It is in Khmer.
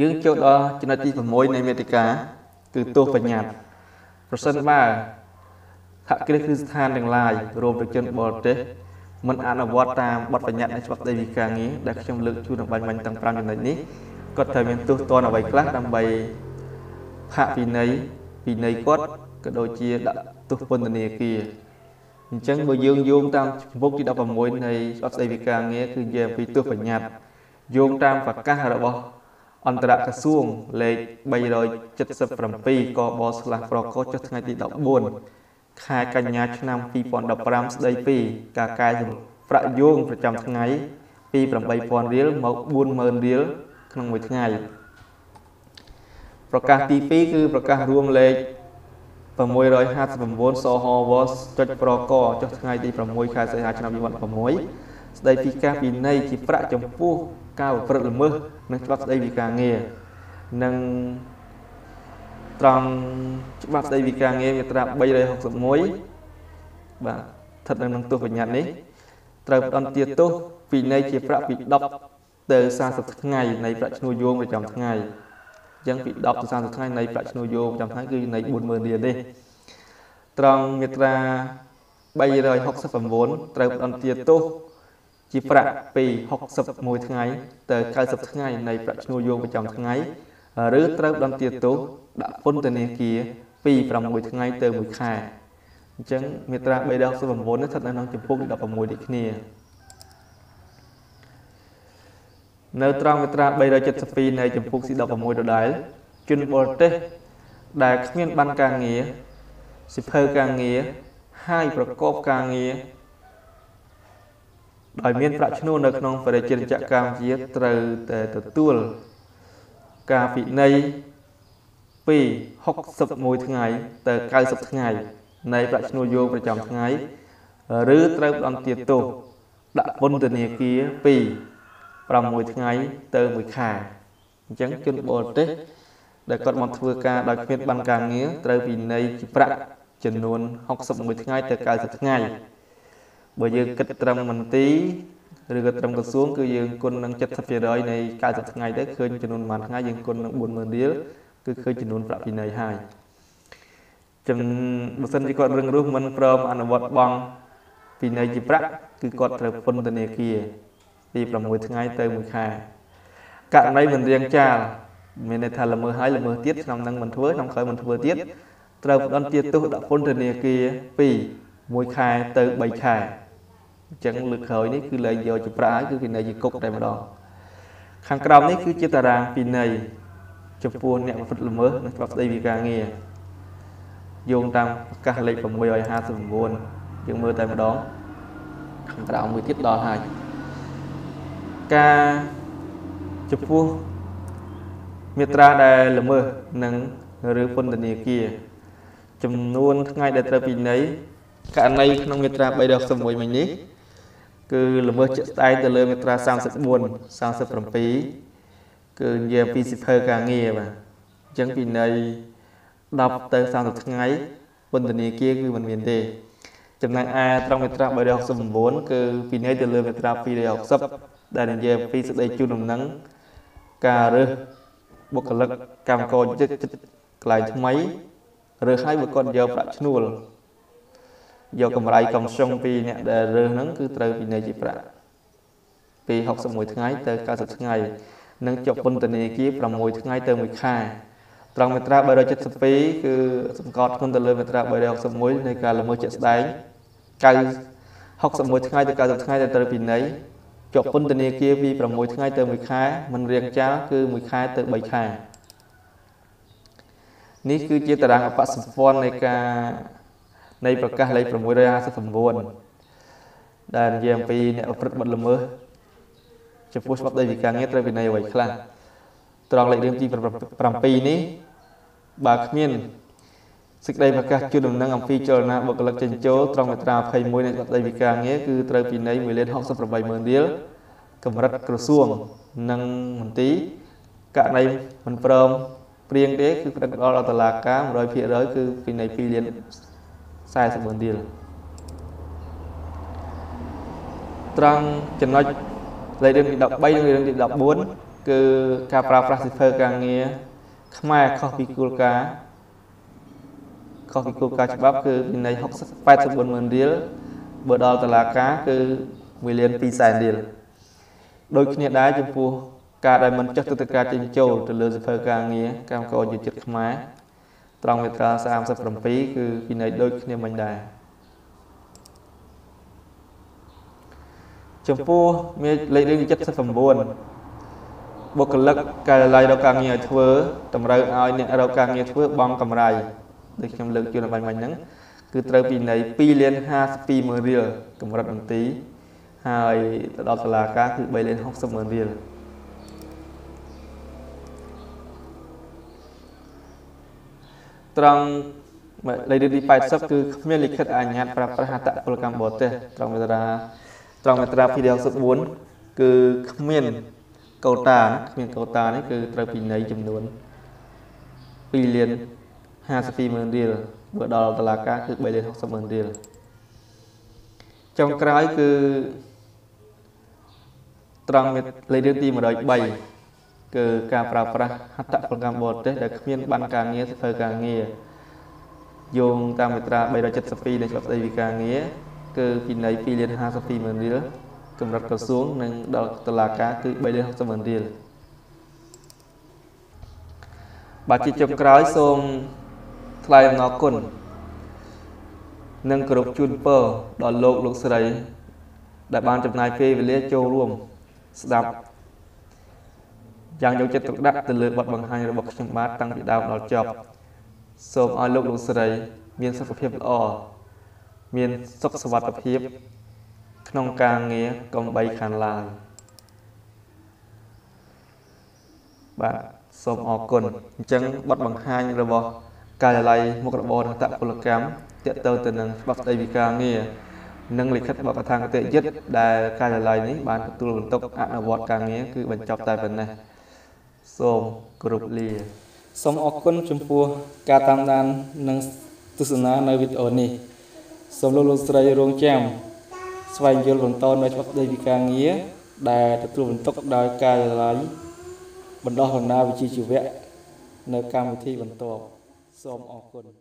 យើងចូលដល់ចំណុចទី6នៃមេតិកាគឺទោសបញ្ញត្តិប្រសិនបើសហគ្រាសគឺស្ថានទាំងឡាយរួមទាំងជនបរទេសមិនអនុវត្តតាមបទបញ្ញត្តិនៃច្បាប់ស្តីពីការងារដែលខ្ញុំលើកជូននៅបាញ់បាញ់ទាំង5ចំណុចនេះគាត់ត្រូវមានទោសទណ្ឌអ្វីខ្លះដើម្បីផាកពិន័យពិន័យគាត់ក៏ដូចជាដាក់ទោសពន្ធនាគារអញ្ចឹងបើយើងយោងតាមជំពូកទី16នៃច្បាប់ស្តីពីការងារគឺនិយាយអំពីទោសបញ្ញត្តិយោងតាមប្រកាសរបស់ អន្តរក្រសួងលេខ377កបស្លាស់ប្រកចុះថ្ងៃទី14ខែកញ្ញាឆ្នាំ2015ស្ដីពីការកែសម្ប្រាក់យោងប្រចាំថ្ងៃពី8000រៀលមក40000រៀលក្នុងមួយថ្ងៃប្រកាសទី2គឺប្រកាសរួមលេខ659សហវចុចប្រកចុះថ្ងៃទី6ខែសីហាឆ្នាំ2016ស្ដីពីការពិន័យជាប្រាក់ចំពោះ ការប្រព្រឹត្តល្មើសនឹងច្បាប់ស្ដីពីការងារនិងត្រង់ច្បាប់ស្ដីពីការងារមាត្រា361បាទស្ថិតនៅក្នុងទោសបញ្ញត្តិនេះត្រូវផ្ដន្ទាទោសពិន័យជាប្រាក់ពី10ទៅ30ថ្ងៃនៃប្រាក់ឈ្នួលយោងប្រចាំថ្ងៃអញ្ចឹងពី10ទៅ30ថ្ងៃនៃប្រាក់ឈ្នួលយោងប្រចាំថ្ងៃគឺនៃ40000រៀលនេះត្រង់មាត្រា369ត្រូវផ្ដន្ទាទោស ជាប្រាក់ពី61ថ្ងៃទៅ90ថ្ងៃនៃប្រាក់ឈ្នួលយោងប្រចាំថ្ងៃឬត្រូវដន្ទាទោសដាក់ពន្ធនាគារពី6ថ្ងៃទៅ1ខែអញ្ចឹងមាត្រា369នេះស្ថិតនៅក្នុងចំពុកទី16ដូចគ្នានៅត្រង់មាត្រា372នៃចំពុកទី16ដដែលជនបរទេសដែលគ្មានបានការងារសិភៅការងារហើយប្រកបការងារ ដោយមានប្រាក់ឈ្នួលនៅក្នុងបរិជាចក្រកម្ពុជាត្រូវតែទទួលការពិន័យពី61ថ្ងៃទៅ90ថ្ងៃនៃប្រាក់ឈ្នួលយោងប្រចាំថ្ងៃឬត្រូវផ្ដន្ទាទោសដាក់ពន្ធនាគារពី6ថ្ងៃទៅ1ខែអញ្ចឹងជនបរទេសដែលគាត់មកធ្វើការដោយគ្មានបានការងារត្រូវពិន័យជាប្រាក់ចំនួន61ថ្ងៃទៅ90ថ្ងៃ បើយើងគិតត្រឹមមន្ទីរឬក៏ត្រឹមក្រសួងគឺយើងគុណនឹង70%នៃ90ថ្ងៃទៅឃើញចំនួនប៉ុន្មានថ្ងៃយើងគុណនឹង40000រៀលគឺឃើញចំនួនប្រាក់ពិន័យហើយចំបើសិនជាគាត់រឹងរូសមិនព្រមអនុវត្តបង់ពិន័យជាប្រាក់គឺគាត់ត្រូវពន្ធនាគារពី6ថ្ងៃទៅ1ខែករណីមិនរៀងចាលមានន័យថាល្មើសហើយល្មើសទៀតឆ្នាំនឹងមិនធ្វើឆ្នាំក្រោយមិនធ្វើទៀតត្រូវផ្ដន្ទាទោសដាក់ពន្ធនាគារពី1ខែទៅ3ខែ អញ្ចឹងលើកក្រោយនេះគឺលែងយកជាប្រាក់ហើយគឺពិន័យជាគុកតែម្ដងខាងក្រោមនេះគឺជាតារាងពិន័យចំពោះអ្នកប្រព្រឹត្តល្មើសនិងច្បាប់ស្តីពីការងារយោងតាមប្រកាសលេខ659យើងមើលតែម្ដងខាងក្រោមមួយទៀតដល់ហើយការចំពោះមេត្រាដែលល្មើសនិងឬពន្ធនាគារចំនួនថ្ងៃដែលត្រូវពិន័យករណីក្នុងមេត្រា361មិញនេះ គឺល្មើសជាក់ស្ដែងទៅលើមាត្រា34 37គឺនិយាយពីសិភើការងារបាទអញ្ចឹងពីនៃ10ទៅ30ថ្ងៃពន្ធនាគារគឺមិនមានទេចំណែកឯត្រង់មាត្រា369គឺពីនៃទៅលើមាត្រា260ដែលនិយាយពីសេចក្តីជូនដំណឹងការរើសបុគ្គលិកកម្មករចិត្តកន្លែងថ្មីរើសឲ្យបើគាត់យកប្រាក់ឈ្នួល យកកម្រៃកំសុងពីអ្នកដែលរើសហ្នឹងគឺត្រូវពិន័យជាប្រាក់ពី61ថ្ងៃទៅ90ថ្ងៃនិងជាប់ពន្ធនាគារ6ថ្ងៃទៅ1ខែត្រង់មាត្រា372គឺសង្កត់ខ្លួនទៅលើមាត្រា361នៃការល្មើសជាក់ស្ដែង9 61ថ្ងៃទៅ90ថ្ងៃដែលត្រូវពិន័យជាប់ពន្ធនាគារពី6ថ្ងៃទៅ1ខែមិនរៀងចាលគឺ1ខែទៅ3ខែនេះគឺជាតារាងអបសម្ព័ន្ធនៃការ នៃប្រកាសលេខ659ដែលនិយាយអំពីអ្នកប្រព្រឹត្តបទល្មើសចំពោះច្បាប់ដីវិការងារត្រូវវិន័យអ្វីខ្លះត្រង់លេខរឿងទី7នេះបើគ្មានសេចក្តីប្រកាសជូនដំណឹងអំពីចលនាបុគ្គលិកចិញ្ចោត្រង់មាត្រា21នៃច្បាប់ដីវិការងារគឺត្រូវពិន័យ1លាន68ម៉ឺនរៀលកម្រិតក្រសួងនិងមន្ទីរករណីមិនព្រមព្រៀងទេគឺប្តឹងដល់តុលាការ100%គឺពិន័យ2លាន 40ម៉ឺនរៀលត្រង់ចំណុចលេខរឿងទី13និងរឿងទី14គឺការប្រើប្រាស់សិភើការងារខ្មែរខុសពីគោលការណ៍ខុសពីគោលការណ៍ច្បាប់គឺវិន័យ60 84ម៉ឺនរៀលបើដល់តុលាការគឺ1លាន2សែនរៀលដូចគ្នាដែរចំពោះការដែលមិនចុះទឹកការចេញចូលទៅលើសិភើការងារកម្មករយុតិធខ្មែរ ត្រង់មាត្រា37គឺវិន័យដូចគ្នាមិញដែរចំពោះមេលេខរៀង79បុគ្គលិកការិយាល័យរកការងារឲ្យធ្វើតម្រូវឲ្យអ្នករកការងារធ្វើបង់កម្រៃដូចខ្ញុំលើកជូនបាញ់មិញហ្នឹងគឺត្រូវពីនៃ2លាន52ម៉ឺនរៀលកម្រិតមន្ទីរហើយទៅដល់សាលាការគឺ3លាន60ម៉ឺនរៀល ត្រង់លេខទី80គឺគ្មានលិខិតអនុញ្ញាតប្រើប្រាស់ហត្ថពលកម្មបរទេសត្រង់មាត្រាត្រង់មាត្រា264គឺគ្មានកូតាគ្មានកូតានេះគឺត្រូវពីនៃចំនួន2លាន52ម៉ឺនរៀលបើដល់តឡាការគឺ3លាន60ម៉ឺនរៀលចុងក្រោយគឺត្រង់លេខរឿងទី103 គឺការប្រើប្រាស់ហត្ថពលកម្មបរទេសដែលគ្មានបានការងារសិទ្ធិការងារយោងតាមមាត្រា372នៃច្បាប់ស្តីពីការងារគឺពីនៃ2លាន52ម៉ឺនរៀលកម្រិតក្រសួងនិងដល់តុលាការគឺ3លាន60ម៉ឺនរៀលបាទជាចុងក្រោយសូមថ្លែងអំណរគុណនិងគោរពជូនពរដល់លោកលោកស្រី ដែលបានចំណាយពេលវេលាចូលរួម ស្ដាប់ យ៉ាងយកចិត្តទុកដាក់ទៅលើបទបង្ហាញរបស់ខ្ញុំបាទតាំងពីដើមដល់ចប់សូមឲ្យលោកលោកស្រី មានសុខភាពល្អមានសុខសុវត្ថិភាព ក្នុងការងារកំបីខានឡើយបាទសូមអរគុណអញ្ចឹងបទបង្ហាញរបស់ការិយាល័យមុខរបរតពលកម្មទាក់ទងទៅនឹងច្បាប់ស្តីពីការងារនិងលិខិតបទដ្ឋានគតិយុត្តដែលការិយាល័យនេះបានទទួលបន្ទុកអនុវត្តការងារគឺបញ្ចប់តែប៉ុណ្ណេះ សូមគោរពលាសូមអរគុណចំពោះការតាមដាននិងទស្សនានៅវីដេអូនេះសូមលោកលោកស្រីរងចាំស្វែងយល់បន្តនៅច្បាប់ស្តីពីការងារដែលទទួលបន្ទុកដោយការិយាល័យបណ្ដោះបណ្ដាលវិជ្ជាជីវៈនៅកម្មវិធីបន្ទាប់សូមអរគុណ